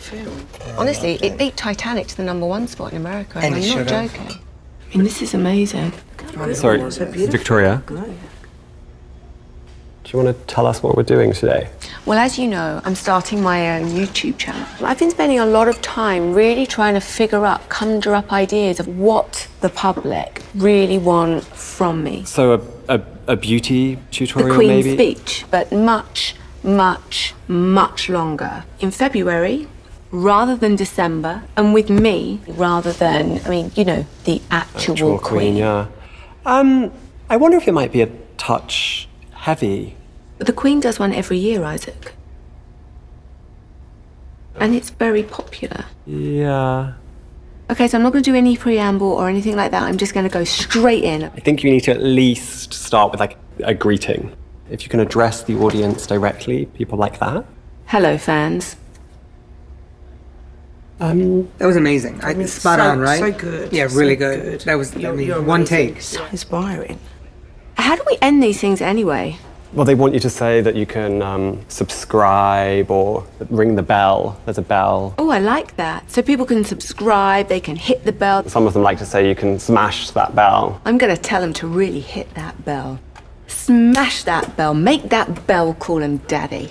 film. Honestly, it beat Titanic to the number one spot in America, and, And I'm it not should have. joking. I mean, this is amazing. Sorry, So beautiful. Victoria. Do you want to tell us what we're doing today? Well, as you know, I'm starting my own YouTube channel. I've been spending a lot of time really trying to figure out, conjure up ideas of what the public really want from me. So a, a, a beauty The Queen's maybe? speech, but much, much, much longer. In February, rather than December, and with me rather than, I mean, you know, the actual, Actual queen, yeah. Um, I wonder if it might be a touch heavy. But the Queen does one every year, Isaac. And it's very popular. Yeah. Okay, so I'm not going to do any preamble or anything like that. I'm just going to go straight in. I think you need to at least start with like a greeting. If you can address the audience directly, people like that. Hello, fans. That was amazing. I, spot so- on, right? so good, Yeah, so really good. good. That was You're- mean, you're one amazing. take. So inspiring. How do we end these things anyway? Well, they want you to say that you can um, subscribe or ring the bell. There's a bell. Oh, I like that. So people can subscribe, they can hit the bell. Some of them like to say you can smash that bell. I'm going to tell them to really hit that bell. Smash that bell. Make that bell call him daddy.